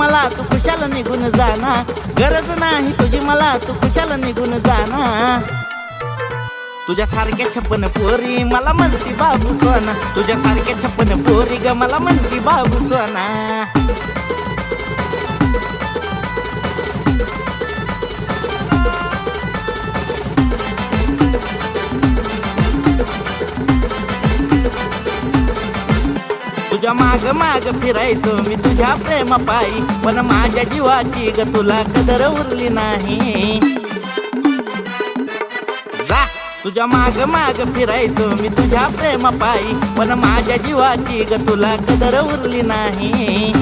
मला तू खुशाल निघून जाना. गरज नाही तुझी मला तू खुशाल निघून जाना. तुझ्या सारख्या छप्पन पोरी मला म्हणती बाबू सोना. तुझ्या सारख्या छप्पन पोरी ग मला म्हणती बाबू सोना. तुझ्या माग माग फिरायचो मी तुझ्या प्रेमा पायी. पण माझ्या जीवाची ग तुला कदर उरली नाही. जा. तुझ्या माग माग फिरायचो मी तुझ्या प्रेमा पायी. पण माझ्या जीवाची ग तुला कदर उरली नाही.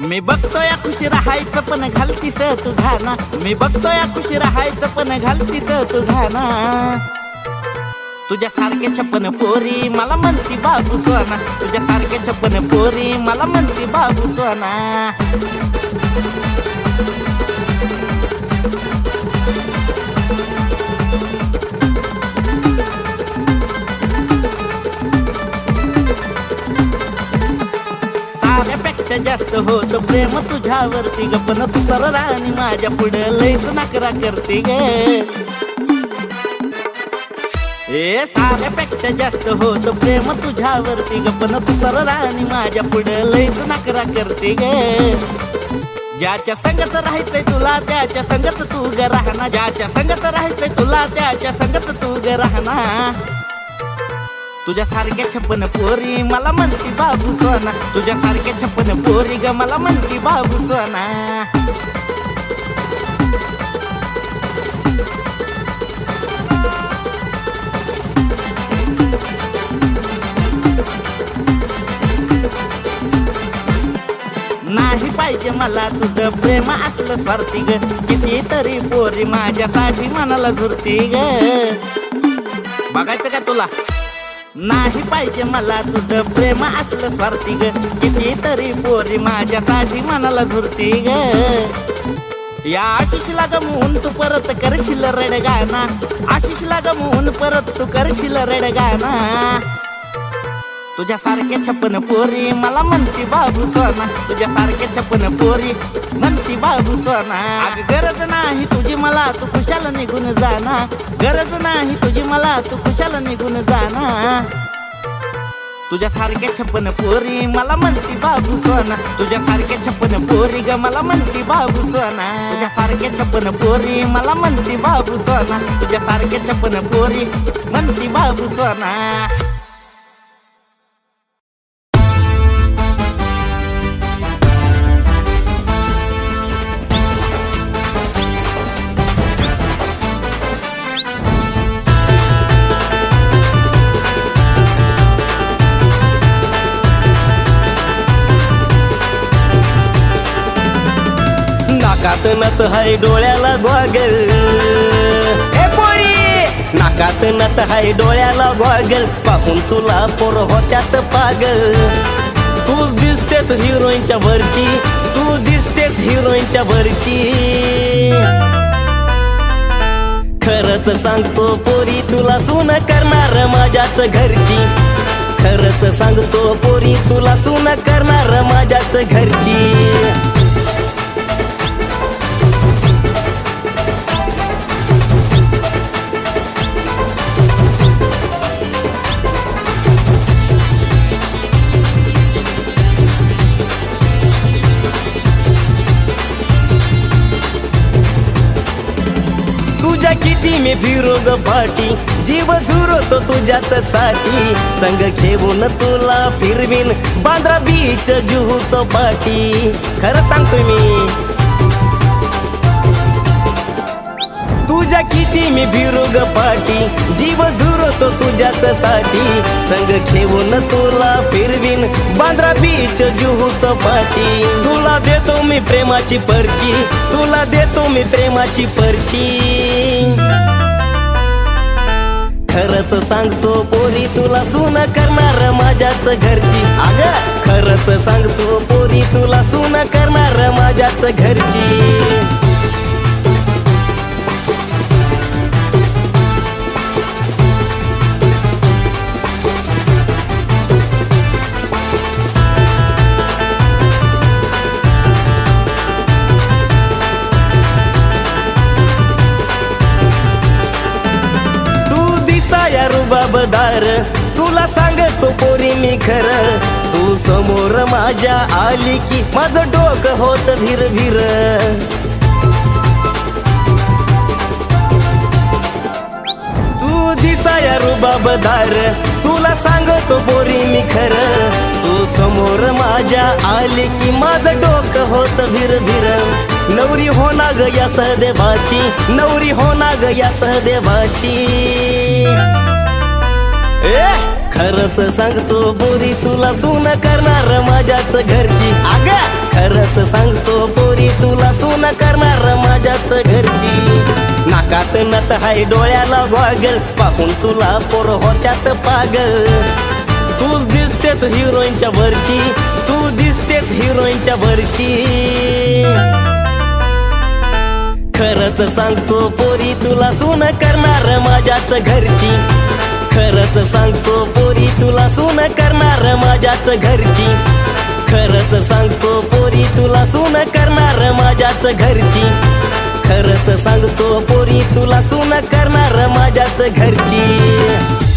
मी बघतोय खुशी राहायचं पण घालतीस तू घाना मी बघतोय खुशी राहायचं पण घालतीस तू घाना तुझ्या सारखे छप्पन पोरी मला म्हणती बाबू सोना. तुझ्या सारखे छप्पन पोरी मला म्हणती बाबू सोना. साऱ्यापेक्षा जास्त होत प्रेम तुझ्यावरती ग पण तू तर राणी माझ्या पुढे लयच नकरा करते ग. ए साऱ्यापेक्षा जास्त होत प्रेम तुझ्यावरती ग. पण तू तर राणी माझ्या पुढे लयच नकरा करते ग. ज्याच्या संगच राहायचंय तुला त्याच्या संगच तू ग राहना ज्याच्या संगच राहायचंय तुला त्याच्या संगच तू ग राहना तुझ्या सारख्या छप्पन पोरी मला म्हणती बाबू सोना. तुझ्या सारख्या छप्पन पोरी ग मला म्हणती बाबू सोना. पाहिजे मला तुझं प्रेम असलं स्वार्थी ग. किती तरी पोरी माझ्यासाठी मनाला झुरती ग. बघायचं का तुला? नाही पाहिजे मला तुझं प्रेम असलं स्वार्थी ग. किती तरी पोरी माझ्यासाठी मनाला झुरती ग. या आशिषला गमवून तू परत करशील रडगाना आशिषला गमवून परत तू करशील रडगाना तुझ्या सारखे छप्पन पोरी मला म्हणती बाबू सोना. तुझ्या सारखे छप्पन पोरी म्हणती बाबू सोना. गरज नाही तुझी मला तू खुशाल निघून जाना. गरज नाही तुझी मला तू खुशाल निघून जाना. तुझ्या सारखे छप्पन पोरी मला म्हणती बाबू सोना. तुझ्या सारखे छप्पन पोरी ग मला म्हणती बाबू सोना. तुझ्या सारख्या छप्पन पोरी मला म्हणती बाबू सोना. तुझ्या सारखे छप्पन पोरी म्हणती बाबू सोना. हाय डोळ्याला गॉगल पाहून तुला पोर होत्यात पागल. तू दिसतेस हिरोईनच्या वरची तू दिसतेस हिरोईनच्या वरची. खरंच सांगतो पोरी तुला सून करणार माझ्याच घरची. खरंच सांगतो पोरी तुला सून करणार माझ्याच घरची. मी फिरो ग पाठी जीव झुरतो तुझ्याच साठी. संग घेऊन तुला फिरवीन बांद्रा बीच जुहूच पाठी खरं सांगतो मी. तुझ्या किती मी फिरो पाठी जीव झुरतो तुझ्याच साठी. संग घेऊन तुला फिरवीन बांद्रा बीच जुहूच पाठी तुला देतो मी प्रेमाची परची. तुला देतो मी प्रेमाची परची. खरंच सांगतो पोरी तुला सून करणार माझ्याच घरची. अग! खरंच सांगतो पोरी तुला सून करणार माझ्याच घरची. रुबाबदार तुला सांगतो पोरी मी खरं. तू समोर माझ्या आली की माझं डोकं होत भिर भिर तू दिसाया रुबाबदार. तुला सांगतो पोरी मी खरं. तू समोर माझ्या आली की माझं डोकं होत भिर भिर नवरी होना ग या सहदेवाची. नवरी होना ग या सहदेवाची. ए? सांगतो पोरी तुला सून करणार माझ्याच घरची. अग! खरस सांगतो पोरी तुला सून करणार माझ्याच घरची. नाकात नत हाय डोळ्याला वागल पाहून तुला पोर होत्यात पागल. तूच दिसतेच हिरोईनच्या वरची तू दिसतेच हिरोईनच्या वरची. खरंच सांगतो पोरी तुला सून करणार माझ्याच घरची. खरंच सांगतो पोरी तुला सून करणार माझ्याच घरची. खरंच सांगतो पोरी तुला सून करणार माझ्याच घरची. खरंच सांगतो पोरी तुला सून करणार माझ्याच घरची.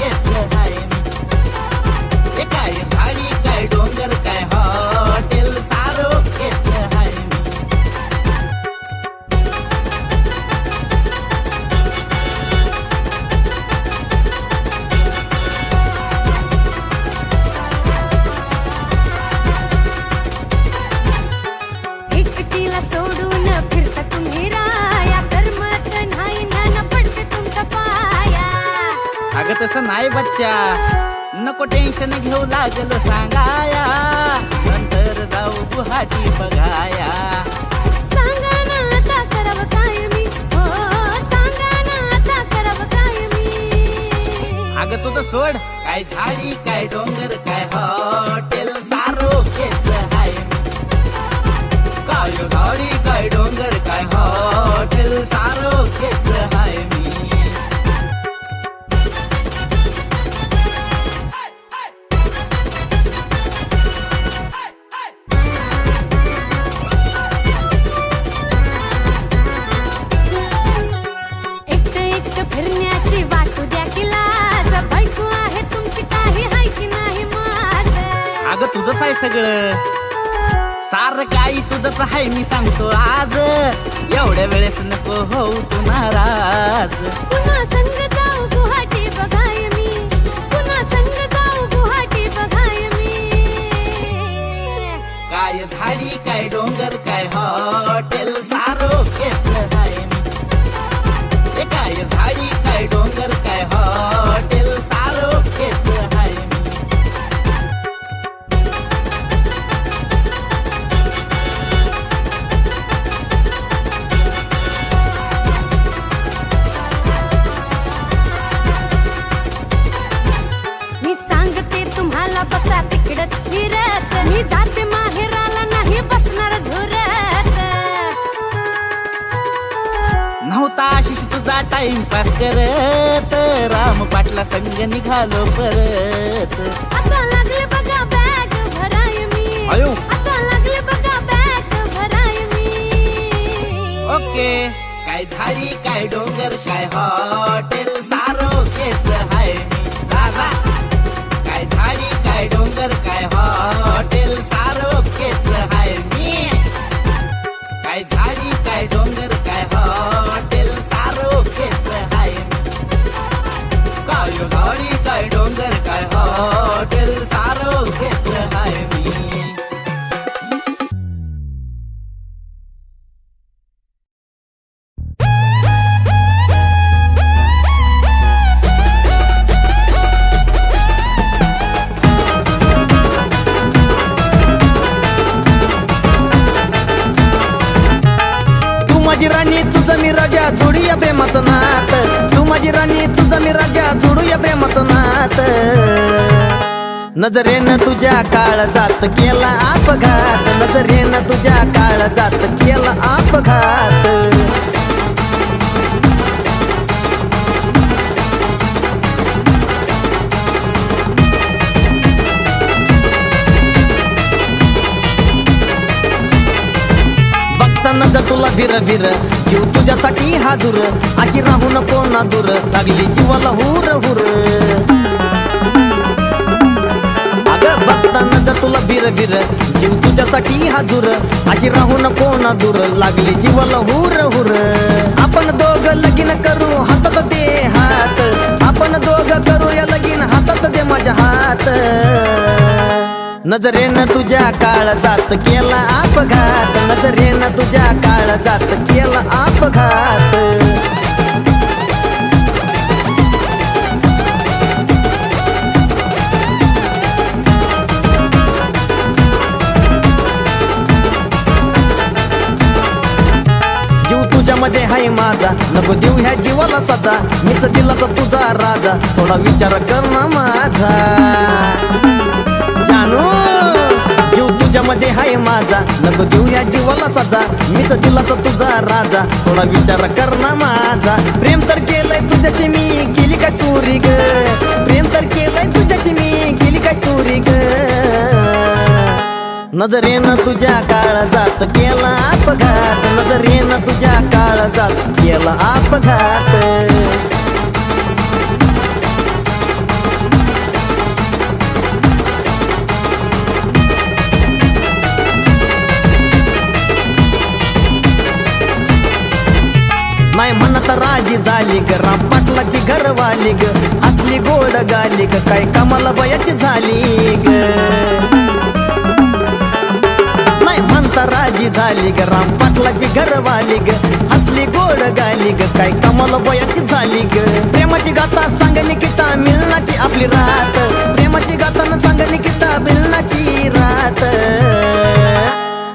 सारो केच टेन्शन घेऊ लागल सांगाया. नंतर जाऊ गुहाटी बघाया. सांगा ना आता करावं काय मी? हो सांगा ना आता करावं काय मी? अगं तुझं सोड. काय झाडी काय डोंगर काय हॉटेल सारो केच हाय. काय झाडी काय डोंगर काय हॉटेल सारो केच हाय. तुझंच आहे सगळं. सार काही तुझंच आहे मी सांगतो आज. एवढ्या वेळेस नको हो तू नाराज. पुन्हा संग जाऊ गुहाटी बघाय मी. पुन्हा संग जाऊ गुहाटी बघाय मी. काय झाडी काय डोंगर काय हॉटेल सारो हे काय झाडी काय डोंगर काय हॉटेल निघालो परत. आता लागले बघा बॅग भराय मी. अयो. आता लागले बघा बॅग भराय मी. ओके. काय झाडी काय डोंगर काय हॉटेल? सारो केच हाय मी जा. काय झाडी काय डोंगर काय हॉटेल? सारो केच हाय मी काय झाडी काय डोंगर काय हॉटेल सुंदर काय हॉटेल सारो घेतलं आहे मी? मी राजा जोडूया प्रेमाचं नात. तू माझी राणी तुझा मी राजा जोडूया प्रेमाचं नात. नजरेनं तुझ्या काळ जात केला अपघात. नजरेनं तुझ्या काळ जात केला अपघात. नजर जर तुला भिर भिर जीव तुझ्यासाठी हाजूर अशी राहू नको ना दूर. लागली जीवाला हुर हुर अगं बघताना जर तुला बिर बिर जीव तुझ्यासाठी हाजूर. अशी राहू कोणा दूर. लागली जीवाला हुर हुर. आपण दोघ लगीन करू हातात दे हात. आपण दोघ करू या लगीन हातात दे माझ्या हात. नजरेनं तुझ्या काळ जात केला अपघात. नजरेनं तुझ्या काळ जात केला अपघात. मध्ये हाय माझा. नको देऊ ह्या जीवाला सजा मीच दिला तर तुझा राजा. थोडा विचार कर ना माझा. जाणू जीव तुझ्यामध्ये हाय माझा. नको देऊ ह्या जीवाला सजा मीच दिला तर तुझा राजा. थोडा विचार कर ना माझा. प्रेम तर केलंय तुझ्याशी मी. केली काय चोरी ग? प्रेम तर केलंय तुझ्याशी मी. केली काय चोरी ग? नजरेनं तुझ्या काळजात केला अपघात. नजरेनं तुझ्या काळजात केला अपघात. नाही म्हणत राजी झाली ग रामपाटलाची घरवाली ग. असली गोड गाली ग काय कमल बयाची झाली ग. नाही राजी झाली ग रामपाटलाची घरवाली ग. हसली गोड गाली ग काय कमाल बयाची झाली ग. प्रेमाची गाथा सांग निकिता मिलनाची आपली रात. प्रेमाची गाथा न सांग निकिता मिलनाची रात.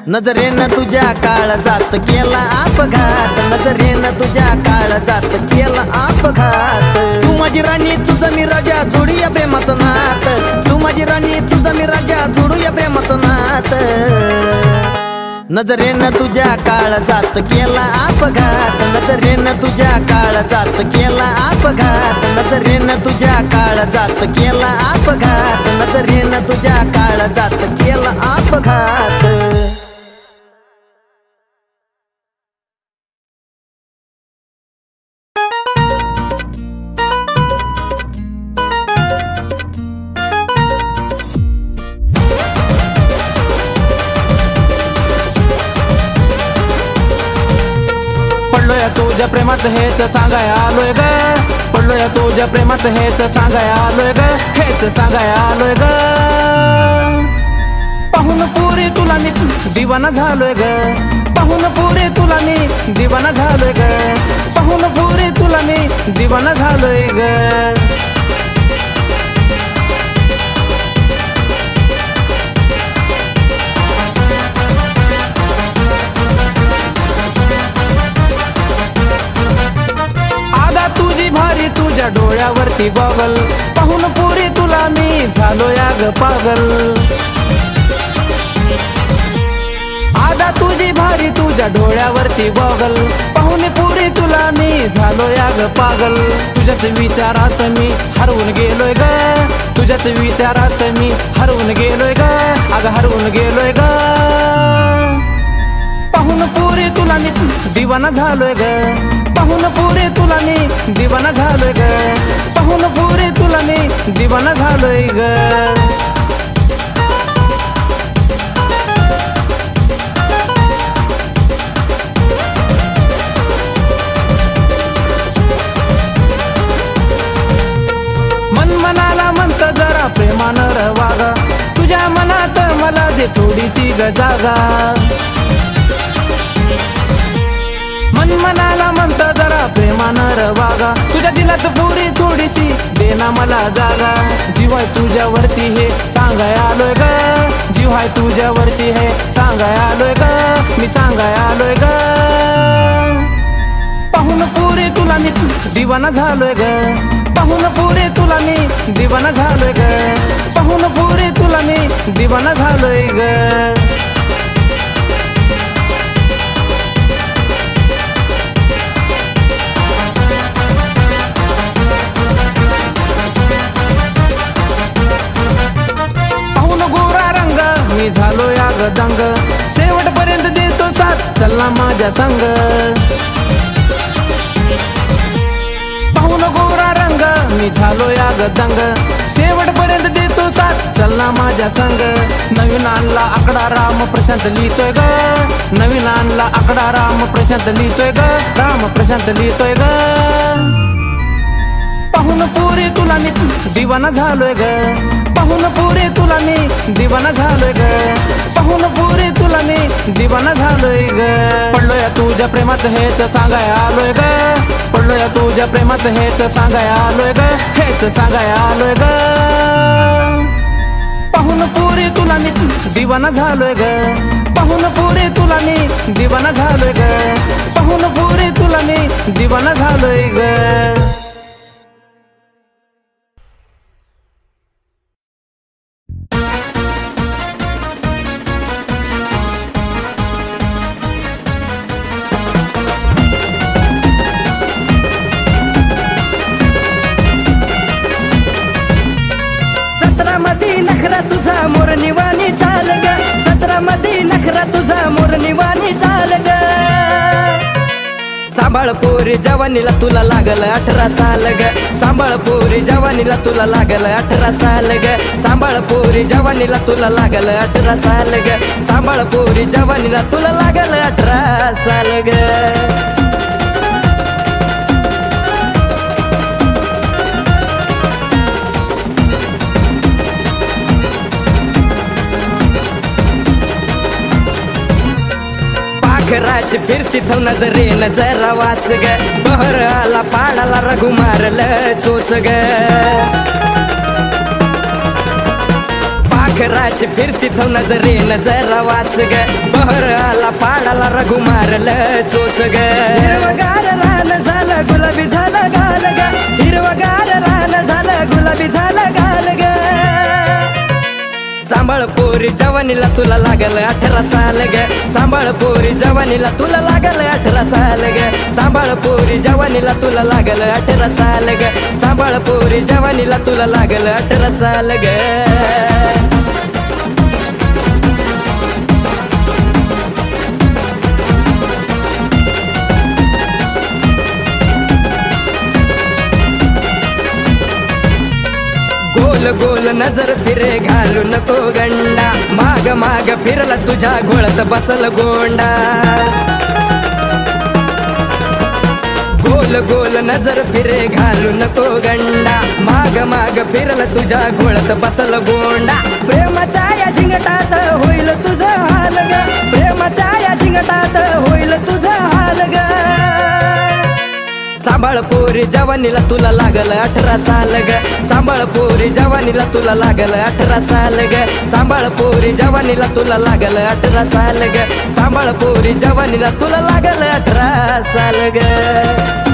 नजरेनं तुझ्या काळ जात केला अपघात. नजरेनं तुझ्या काळ जात केला अपघात. तू माझी राणी तुझं मी राजा जोडूया प्रेमाचं नात. तू माझी राणी तुझं मी राजा जोडूया प्रेमाचं नात. नजरेनं तुझ्या काळ जात केला अपघात. नजरेनं तुझ्या काळ जात केला अपघात. नजरेनं तुझ्या काळ जात केला अपघात. नजरेनं तुझ्या काळ जात केला अपघात. तुझ्या प्रेमात हेच सांगाय आलोय ग. पडलोय तुझ्या प्रेमात हेच सांगाय आलोय ग. हेच सांगाय आलोय ग. पाहून पुरे तुला मी दिवाना झालोय ग. पाहून पुरी तुला मी दिवाना झालोय ग. पाहून पुरी तुला मी दिवाना झालोय ग. तुझ्या डोळ्यावरती गॉगल पाहून पुरी तुला मी झालो याग पागल. आदा तुझी भारी तुझ्या डोळ्यावरती गॉगल पाहून पुरी तुला मी झालो याग पागल. तुझ्याच विचारात मी हरवून गेलोय ग. तुझ्याच विचारात मी हरवून गेलोय ग. अग हरवून गेलोय ग. पाहून पुरे तुला मी दिवाना झालोय ग. पाहून पुरे तुला मी दिवाना झालोय ग. पाहून पुरे तुला मी दिवाना झालोय ग. मन मनाला म्हणत जरा प्रेमानं र तुझ्या मनात मला दे थोडीशी ग जागा तुझ्या पुरी थोडीशी देना मला जागा. जीव तुझ्यावरती हे सांगाय आलोय ग. जीव तुझ्यावरती हे सांगाय आलोय ग. मी सांगाय आलोय ग. पाहून पुरे तुला मी दिवाना झालोय ग. पाहून पुरे तुला मी दिवाना झालोय ग. पाहून पुरे तुला मी दिवाना झालोय ग. मी झालो या ग शेवटपर्यंत देतो साथ. चला माझ्या संग. पाहून गोरा रंग. मी झालो या ग शेवटपर्यंत देतो साथ. चला माझ्या संग. नवीन आणला आकडा राम प्रशांत लिहितोय ग. नवीन आणला आकडा राम प्रशांत लिहितोय ग. राम प्रशांत लिहितोय ग. पाहून पुरी तुला मी दिवाना झालोय ग. पाहून पुरे तुला मी दिवाना झालोय ग. पाहून पुरे तुला मी दिवाना झालोय ग. पडलोय तुझ्या प्रेमात हेच सांगाय आलोय ग. पडलोय तुझ्या प्रेमात हेच सांगाय आलोय ग. हेच सांगाय आलोय ग. पाहून पुरे तुला मी दिवाना झालोय ग. पाहून पुरे तुला मी दिवाना झालोय ग. पाहून पुरे तुला मी दिवाना झालोय ग. सांभाळ पोरी जवानीला तुला लागल अठरा साल ग. सांभाळ पोरी जवानीला तुला लागल अठरा साल ग. सांभाळ पोरी जवानीला तुला लागल अठरा साल ग. सांभाळ पोरी जवानीला तुला लागल अठरा साल ग. पाखराची फिरती तो नजरेन जरा वाच ग. बहर आला पाडाला रघु मारल चोच ग. पाखराच फिरती तो नजरेन जरा वाच ग. बहर आला पाडाला रघु मारल चोच ग. हिरवगार रान झालं गुलाबी झालं गाल ग. हिरवगार रान झालं गुलाबी झालं गाल ग सांभाळ पोरी जवानीला तुला लागल अठरा साल ग. सांभाळ पोरी जवानीला तुला लागल अठरा साल ग. सांभाळ पोरी जवानीला तुला लागल अठरा साल ग. सांभाळ पोरी जवानीला तुला लागल अठरा साल ग. नजर फिरे घालू नको गंडा. माग माग फिरला तुझ्या घोळत बसल गोंडा. गोल गोल नजर फिरे घालू नको गंडा. माग माग फिरला तुझ्या घोळत बसल गोंडा. प्रेमाच्या या झिंगटात होईल तुझं हाल ग. प्रेमाच्या या झिंगटात होईल तुझं हाल ग. सांभाळ पोरी जवानीला तुला लागल अठरा साल ग. सांभाळ पोरी जवानीला तुला लागल अठरा साल ग. सांभाळ पोरी जवानीला तुला लागल अठरा साल ग. सांभाळ पोरी जवानीला तुला लागल अठरा साल ग.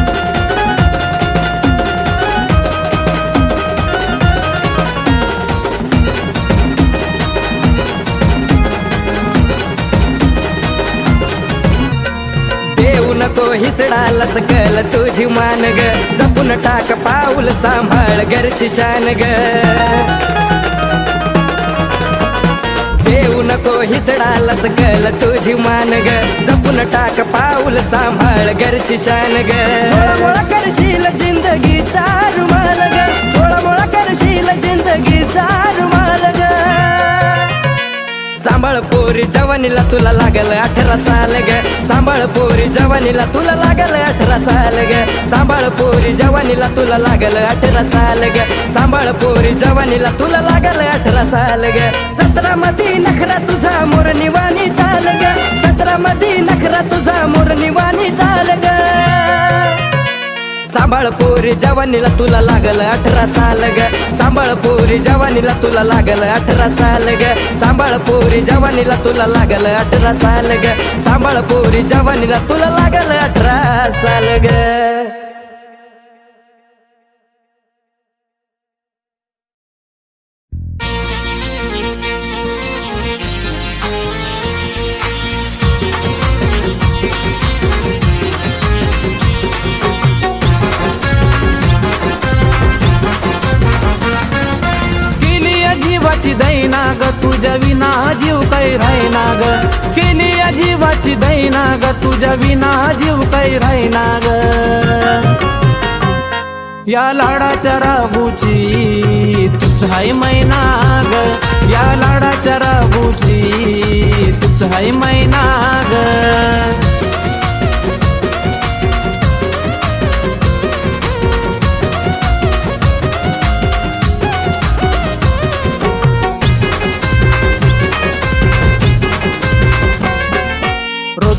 नको लचकल तुझी मान ग. जपून टाक पाऊल सांभाळ घरची शान ग. देऊ नको हिसडा लचकल तुझी मान ग. जपून टाक पाऊल सांभाळ घरची शान ग. करशील जिंदगी जिंदगीचा रुमाल ग. मोळा करशील जिंदगी चार सांभाळ पोरी जवानीला तुला लागल अठरा साल ग. सांभाळ पोरी जवानीला तुला लागल अठरा साल ग. सांभाळ पोरी जवानीला तुला लागल अठरा साल ग. सांभाळ पोरी जवानीला तुला लागल अठरा साल ग. सतरा मध्ये नखरा तुझा मोर निवानी चाल ग. सतरा मध्ये नखरा तुझा मोर निवानी चाल ग. सांभाळ पोरी जवानीला तुला लागल अठरा साल ग. सांभाळ पोरी जवानीला तुला लागल अठरा साल ग. सांभाळ पोरी जवानीला तुला लागल अठरा साल ग. सांभाळ पोरी जवानीला तुला लागल अठरा साल ग. जीवाची दैना ग तुझ्या विना जीव काही राहीना ग या लाडाच्या राबूची तुझ हाय मैना ग या लाडाच्या राबूची तुझ हाय मैना ग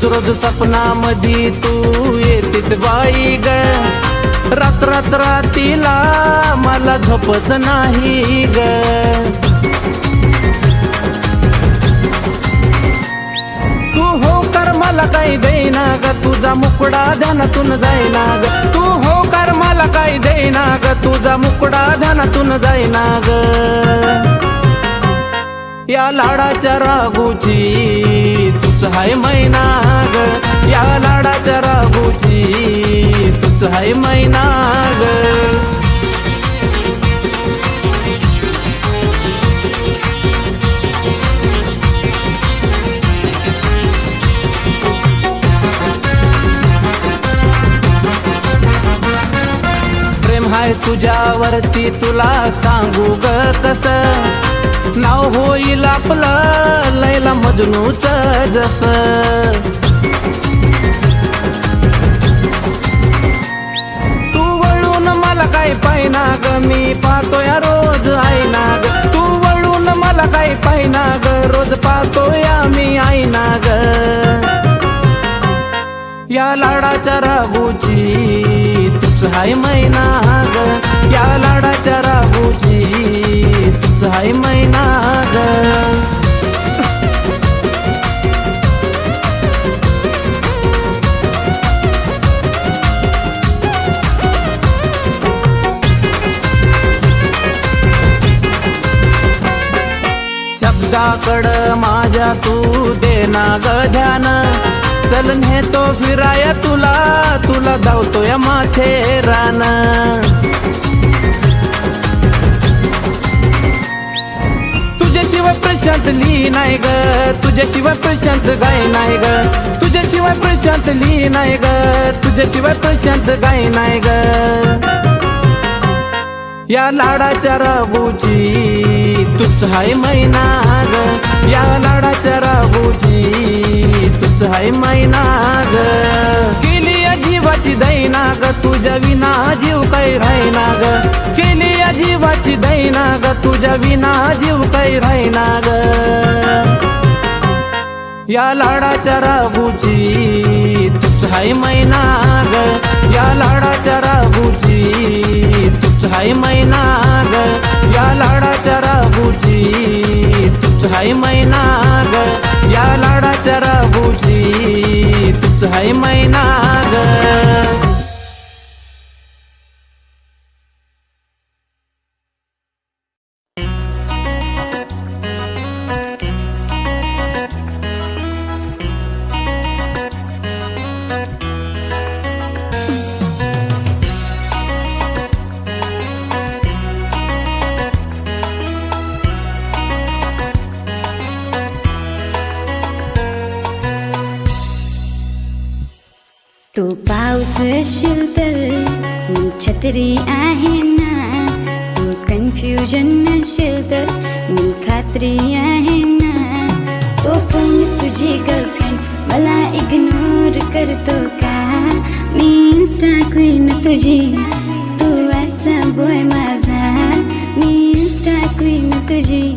रोज रोज सपनामध्ये तू येतेस बाई ग. रात रात रातीला मला झोपच नाही ग. तू हो कर मला काही देईना ग. तुझा मुकडा ध्यानातून जाईना ग. तू हो कर मला काही देईना ग. तुझा मुकडा ध्यानातून जाईना ग. या लाडाच्या रागूची तुझ हाय मैना ग या लाडाच्या राबूची तुझ हाय मैना ग प्रेम हाय तुझ्यावरती तुला सांगू ग तसं. नाव होईल आपलं लैला मजनूच जस. तू वळून मला काय पाहिना ग मी पाहतोय रोज आईना ग. तू वळून मला काय पाहिना ग रोज पाहतोय मी आईना ग. या लाडाच्या रागूची तुझ हाय मैना ग. या लाडाच्या रागूची तुझ हाय मैना ग शब्दाकड माझ्या तू देना ग ध्यान. चल नेतो फिराया तुला तुला धावतोय माथे रान तुझ्याशिवाय प्रशांत ली नाही ग. तुझ्याशिवाय प्रशांत गाय नाही ग. तुझ्याशिवाय प्रशांत ली नाही ग. तुझ्याशिवाय प्रशांत गाय नाही ग. या लाडाच्या राबूची तूच हाय मैना ग या लाडाच्या राबूची तूच हाय मैना ग जीवाची दैना ग तुझ्या विना जीव काही राहीना ग केली या जीवाची दैना ग तुझ्या विना जीव काही राहीना ग या लाडाच्या राबूची तुझ हाय मैना ग या लाडाच्या राबूची तुझ हाय मैना ग या लाडाच्या राबूची तुझ हाय मैना ग या लाडाच्या राबूची हाय मैना ग। असशील तर मी छत्री आहे ना? तू कन्फ्युजन नसेल तर मी खात्री आहे ना? तो पण तुझी गर्लफ्रेंड मला इग्नोर करतो का? मी इन्स्टा क्वीन तुझी तू वाचा बॉय माझा. मी इन्स्टा क्वीन तुझी